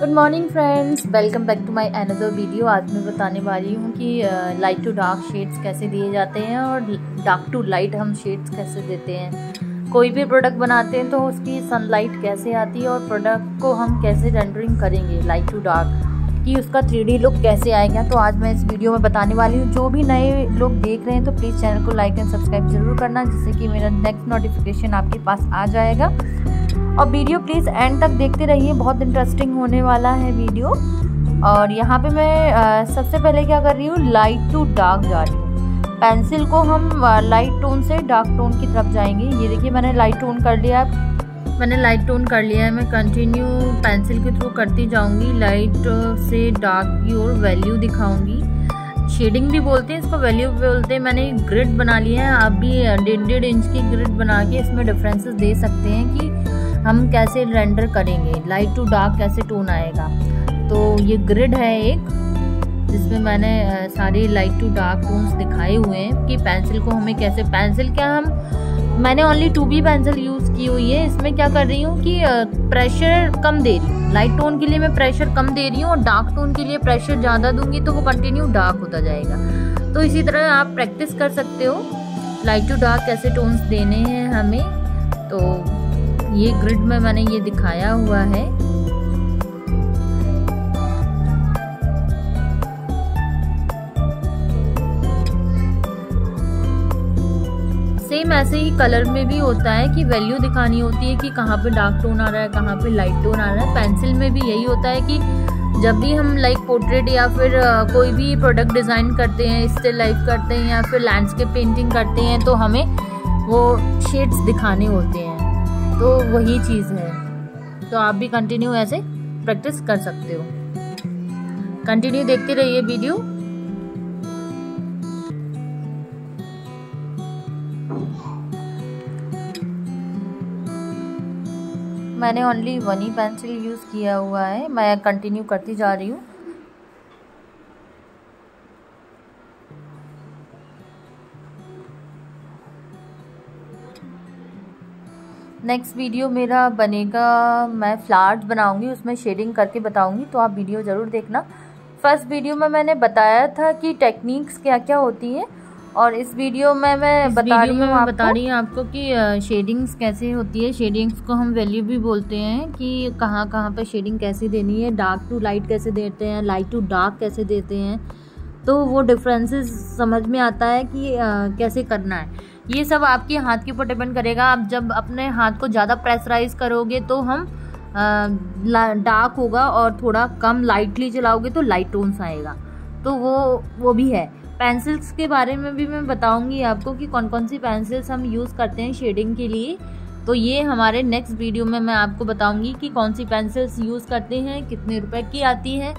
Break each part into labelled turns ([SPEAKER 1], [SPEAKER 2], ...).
[SPEAKER 1] Good morning friends welcome back to my another video आज मैं बताने वाली हूँ कि लाइट टू डार्क शेड्स कैसे दिए जाते हैं और डार्क टू लाइट हम शेड्स कैसे देते हैं। कोई भी प्रोडक्ट बनाते हैं तो उसकी सनलाइट कैसे आती है और प्रोडक्ट को हम कैसे रेंडरिंग करेंगे लाइट टू डार्क कि उसका थ्री लुक कैसे आएगा। तो आज मैं इस वीडियो में बताने वाली हूँ। जो भी नए लोग देख रहे हैं तो प्लीज़ चैनल को लाइक एंड सब्सक्राइब ज़रूर करना, जिससे कि मेरा नेक्स्ट नोटिफिकेशन आपके पास आ जाएगा। और वीडियो प्लीज़ एंड तक देखते रहिए बहुत इंटरेस्टिंग होने वाला है वीडियो। और यहाँ पे मैं आ, सबसे पहले क्या कर रही हूँ लाइट टू डार्क जा रही हूँ। पेंसिल को हम लाइट टोन से डार्क टोन की तरफ़ जाएँगे। ये देखिए मैंने लाइट टोन कर लिया मैंने लाइट टोन कर लिया है। मैं कंटिन्यू पेंसिल के थ्रू करती जाऊँगी। लाइट से डार्क की ओर वैल्यू दिखाऊँगी। शेडिंग भी बोलते हैं इसको वैल्यू बोलते हैं। मैंने ग्रिड बना लिया है। आप भी डेढ़ डेढ़ इंच की ग्रिड बना के इसमें डिफरेंसेस दे सकते हैं कि हम कैसे रेंडर करेंगे? लाइट टू डार्क कैसे टोन आएगा? तो ये ग्रिड है एक, जिसमें मैंने सारे लाइट टू डार्क टोन्स दिखाए हुए हैं कि पेंसिल को हमें कैसे पेंसिल क्या हम, मैंने only two B pencil use की हुई है। इसमें क्या कर रही हूँ कि प्रेशर कम दे रही हूँ। लाइट टोन के लिए मैं प्रेशर कम दे रही हूँ और डार्क टोन के लिए प्रेशर ज़्यादा दूँगी तो वो कंटिन्यू डार्क होता जाएगा। तो इसी तरह आप प्रैक्टिस कर सकते हो। लाइट टू डार्क कैसे टोन्स देने हैं हमें तो ये ग्रिड में मैंने ये दिखाया हुआ है। सेम ऐसे ही कलर में भी होता है कि वैल्यू दिखानी होती है कि कहाँ पे डार्क टोन आ रहा है, कहाँ पे लाइट टोन आ रहा है। पेंसिल में भी यही होता है कि जब भी हम लाइक पोर्ट्रेट या फिर कोई भी प्रोडक्ट डिज़ाइन करते हैं स्टिल लाइफ करते हैं या फिर लैंडस्केप पेंटिंग करते हैं तो हमें वो शेड्स दिखाने होते हैं। तो वही चीज़ है। तो आप भी कंटिन्यू ऐसे प्रैक्टिस कर सकते हो। कंटिन्यू देखते रहिए वीडियो मैंने ओनली वन ही पेंसिल यूज़ किया हुआ है। मैं कंटिन्यू करती जा रही हूँ। नेक्स्ट वीडियो मेरा बनेगा मैं फ्लावर्स बनाऊँगी उसमें शेडिंग करके बताऊँगी तो आप वीडियो ज़रूर देखना। फ़र्स्ट वीडियो में मैंने बताया था कि टेक्निक्स क्या क्या होती हैं और इस वीडियो में मैं बता रही हूँ बता रही हूँ आपको कि शेडिंग्स कैसे होती है। शेडिंग्स को हम वैल्यू भी बोलते हैं कि कहाँ कहाँ पर शेडिंग कैसे देनी है डार्क टू लाइट कैसे देते हैं लाइट टू डार्क कैसे देते हैं। तो वो डिफरेंसेस समझ में आता है कि आ, कैसे करना है। ये सब आपके हाथ के ऊपर डिपेंड करेगा। आप जब अपने हाथ को ज़्यादा प्रेसराइज करोगे तो हम डार्क होगा और थोड़ा कम लाइटली चलाओगे तो लाइट टोन्स आएगा। तो वो वो भी है। पेंसिल्स के बारे में भी मैं बताऊँगी आपको कि कौन कौन सी पेंसिल्स हम यूज़ करते हैं शेडिंग के लिए। तो ये हमारे नेक्स्ट वीडियो में मैं आपको बताऊँगी कि कौन सी पेंसिल्स यूज़ करते हैं कितने रुपए की आती है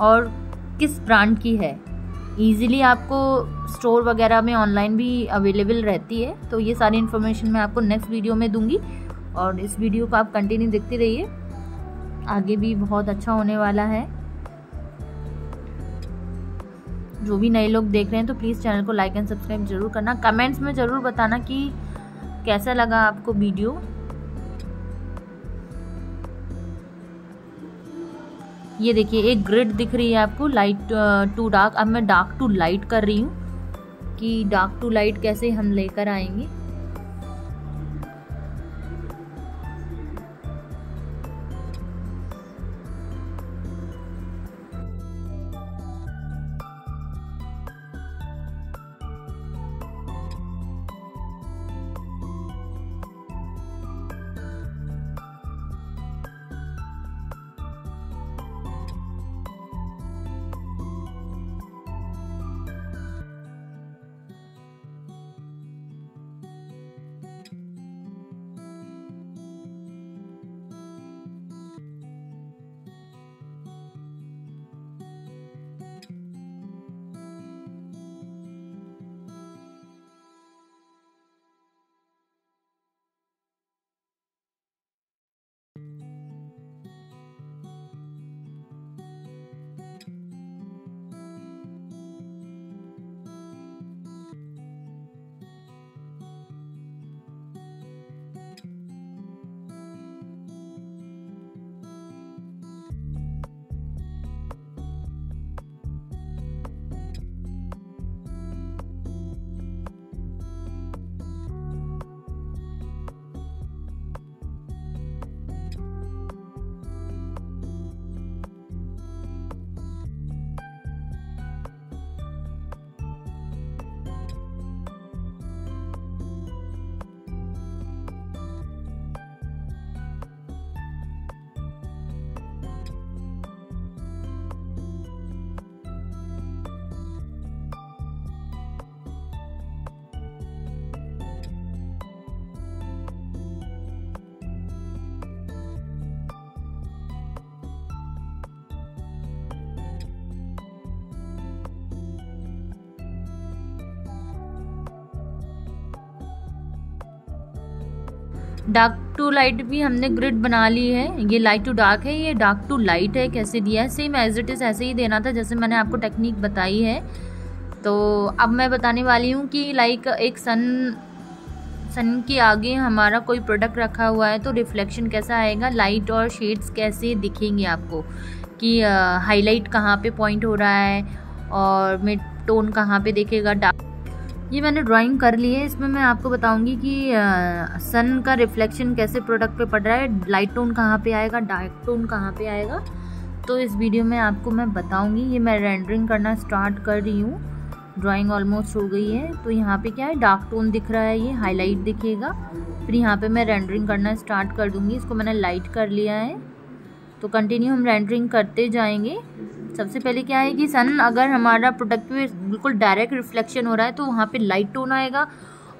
[SPEAKER 1] और किस ब्रांड की है। ईज़िली आपको स्टोर वगैरह में ऑनलाइन भी अवेलेबल रहती है। तो ये सारी इन्फॉर्मेशन मैं आपको नेक्स्ट वीडियो में दूँगी। और इस वीडियो को आप कंटिन्यू देखते रहिए। आगे भी बहुत अच्छा होने वाला है। जो भी नए लोग देख रहे हैं तो प्लीज़ चैनल को लाइक एंड सब्सक्राइब ज़रूर करना। कमेंट्स में ज़रूर बताना कि कैसा लगा आपको वीडियो ये देखिए, एक ग्रिड दिख रही है आपको लाइट टू डार्क अब मैं डार्क टू लाइट कर रही हूँ कि डार्क टू लाइट कैसे हम लेकर आएँगे। डार्क टू लाइट भी हमने ग्रिड बना ली है। ये लाइट टू डार्क है, ये डार्क टू लाइट है, कैसे दिया है? सेम एज इट इज़ ऐसे ही देना था, जैसे मैंने आपको टेक्निक बताई है। तो अब मैं बताने वाली हूँ कि लाइक एक सन सन के आगे हमारा कोई प्रोडक्ट रखा हुआ है तो रिफ्लेक्शन कैसा आएगा? लाइट और शेड्स कैसे दिखेंगे आपको? कि हाईलाइट कहाँ पे पॉइंट हो रहा है, और मिड टोन कहाँ पे देखेगा? डार्क ये मैंने ड्राइंग कर ली है। इसमें मैं आपको बताऊँगी कि सन का रिफ्लेक्शन कैसे प्रोडक्ट पे पड़ रहा है। लाइट टोन कहाँ पे आएगा? डार्क टोन कहाँ पे आएगा? तो इस वीडियो में आपको मैं बताऊँगी। ये मैं रेंडरिंग करना स्टार्ट कर रही हूँ। ड्राइंग ऑलमोस्ट हो गई है। तो यहाँ पे क्या है? डार्क टोन दिख रहा है। ये हाईलाइट दिखेगा। फिर यहाँ पे मैं रेंडरिंग करना स्टार्ट कर दूँगी। इसको मैंने लाइट कर लिया है। तो कंटिन्यू हम रेंडरिंग करते जाएँगे। सबसे पहले क्या है कि सन अगर हमारा प्रोडक्ट पे बिल्कुल डायरेक्ट रिफ्लेक्शन हो रहा है तो वहाँ पे लाइट टोन आएगा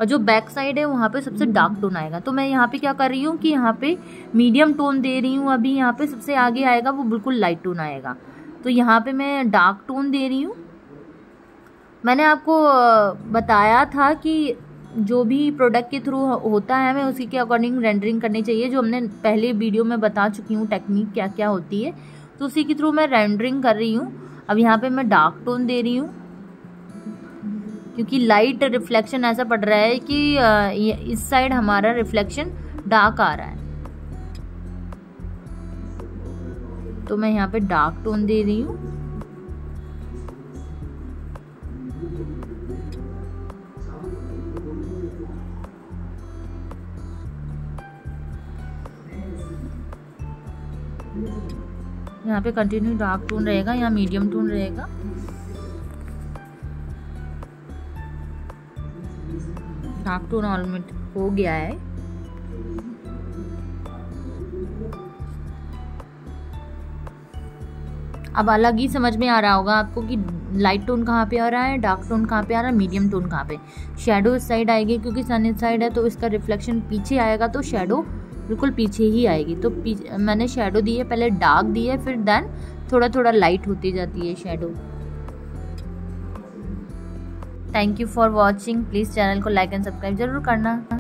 [SPEAKER 1] और जो बैक साइड है, वहाँ पे सबसे डार्क टोन आएगा। तो मैं यहाँ पे क्या कर रही हूँ कि यहाँ पे मीडियम टोन दे रही हूँ। अभी यहाँ पे सबसे आगे आएगा, वो बिल्कुल लाइट टोन आएगा। तो यहाँ पे मैं डार्क टोन दे रही हूँ। मैंने आपको बताया था कि जो भी प्रोडक्ट के थ्रू होता है, हमें उसी के अकॉर्डिंग रेंडरिंग करनी चाहिए, जो हमने पहले वीडियो में बता चुकी हूँ टेक्निक क्या क्या होती है। तो उसी के थ्रू मैं रेंडरिंग कर रही हूँ। अब यहाँ पे मैं डार्क टोन दे रही हूँ। क्योंकि लाइट रिफ्लेक्शन ऐसा पड़ रहा है कि इस साइड हमारा रिफ्लेक्शन डार्क आ रहा है। तो मैं यहाँ पे डार्क टोन दे रही हूँ। यहाँ पे कंटिन्यू डार्क टोन रहेगा, यहाँ मीडियम टोन रहेगा। डार्क टोन ऑलमोस्ट हो गया है। अब अलग ही समझ में आ रहा होगा आपको कि लाइट टोन कहाँ पे आ रहा है डार्क टोन कहाँ पे आ रहा है मीडियम टोन कहाँ पे। शेडो इस साइड आएगी क्योंकि सन इस साइड है तो इसका रिफ्लेक्शन पीछे आएगा तो शेडो बिल्कुल पीछे ही आएगी। तो मैंने शेडो दी है, पहले डार्क दी है, फिर देन थोड़ा थोड़ा लाइट होती जाती है shadow thank you for watching please channel को लाइक एंड सब्सक्राइब ज़रूर करना।